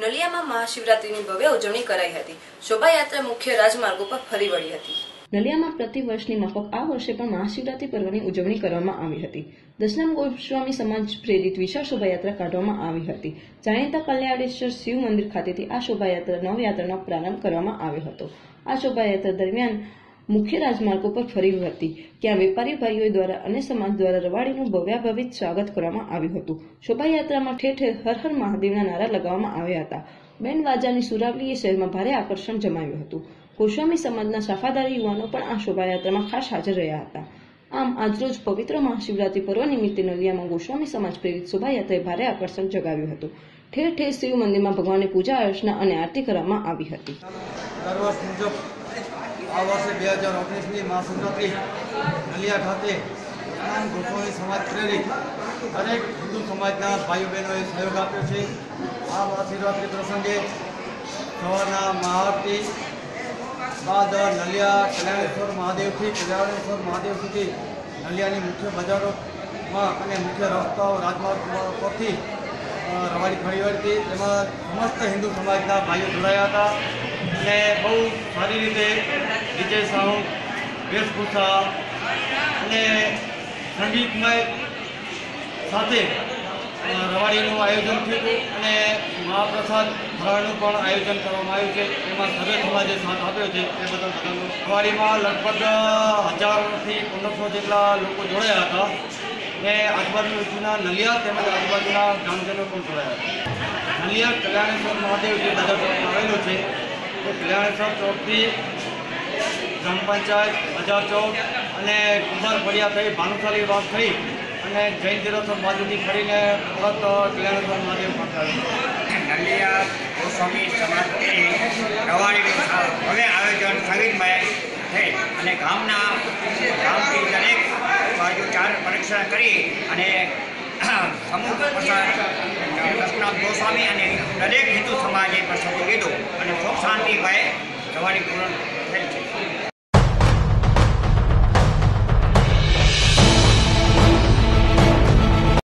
નલિયામાં મહાશિવરાત્રીની ભવ્ય ઉજવણી કરાઈ હતી. શોભાયાત્રા મુખ્ય રાજમાર્ગો પર ફરી વળી હતી. નલિયામાં પ્રતિ વર્ષની માફક આ વર્ષે પણ મહાશિવરાત્રી પર્વની ઉજવણી કરવામાં આવી હતી. દશનામ ગોસ્વામી સમાજ પ્રેરિત વિશાળ શોભાયાત્રા કાઢવામાં આવી હતી. જાણીતા કલ્યાણેશ્વર શિવ મંદિર ખાતેથી આ શોભાયાત્રા નવયાત્રાનો પ્રારંભ કરવામાં આવ્યો હતો. આ શોભાયાત્રા દરમિયાન મુખ્ય રાજમાર્ગો પર ફરી હતી ત્યાં વેપારી ભાઈઓ દ્વારા અને સમાજ દ્વારા રવાડીનું ભવ્યાભવિત સ્વાગત કરવામાં આવ્યું હતું. શોભાયાત્રામાં ઠેર ઠેર, હર હર મહાદેવના નારા લગાવવામાં આવ્યા હતા. બેન વાજાની સુરાવલીએ શહેરમાં ભારે આકર્ષણ જમાવ્યું હતું. ગોસ્વામી સમાજના સાફાદારી યુવાનો પણ આ શોભાયાત્રામાં ખાસ હાજર રહ્યા હતા. આમ, આજરોજ પવિત્ર મહાશિવરાત્રી પર્વ નિમિત્તે નલિયામાં ગોસ્વામી સમાજ પ્રેરિત શોભાયાત્રાએ ભારે આકર્ષણ જગાવ્યું હતું. ઠેર ઠેર શિવ મંદિરમાં ભગવાનની પૂજા અર્ચના અને આરતી કરવામાં આવી હતી. દર વર્ષ મુજબ આ વર્ષે બે હજાર ઓગણીસની મહાશિવરાત્રિ નલિયા ખાતે તમામ ગોસ્વામી સમાજ પ્રેરિત દરેક હિન્દુ સમાજના ભાઈઓ બહેનોએ સહયોગ આપ્યો છે. આ મહાશિવરાત્રિ પ્રસંગે સવારના મહાઆરતી બાદ નલિયા કલ્યાણેશ્વર મહાદેવથી કલ્યાણેશ્વર મહાદેવ સુધી નલિયાની મુખ્ય બજારોમાં અને મુખ્ય રસ્તાઓ રાજમાર્ગ પરથી રવાડી ફરી હતી. તેમાં સમસ્ત હિન્દુ સમાજના ભાઈઓ જોડાયા હતા અને બહુ સારી રીતે ડીજે સાઉન્ડ વેશભૂષા અને સંગીતમય સાથે રવાડીનું આયોજન થયું અને મહાપ્રસાદ ફરાળનું પણ આયોજન કરવામાં આવ્યું છે. એમાં સર્વે સમાજે સાથ આપ્યો છે. એ બદલ રવાડીમાં લગભગ હજારથી પંદરસો જેટલા લોકો જોડાયા હતા. ને આજુબાજુના નલિયા તેમજ આજુબાજુના ગ્રામજનો પણ જોડાયા હતા. નલિયા કલ્યાણેશ્વર મહાદેવ જે આવેલો આવેલું છે, તો કલ્યાણેશ્વર ચોકથી ગ્રામ પંચાયત, બજાર ચોક અને કુંભાર ફળિયા થઈ, ભાનુશાલી વાસ થઈ અને જૈન તીરથર બાજુથી ફરીને પરત કલ્યાણેશ્વર મહાદેવ પહોંચાડ્યું નલિયા ગોસ્વામી સમાજની રવાડીનું સા- આયોજન સંગીતમય થઈ અને ગામના ગામથી દરેક બાજુ ચાર પરીક્ષા કરી અને પ્રસાદ દશનાથ ગોસ્વામી અને દરેક હિન્દુ સમાજે પ્રસંગો લીધો અને સુખ શાંતિભાઈ જવાની પૂર્ણ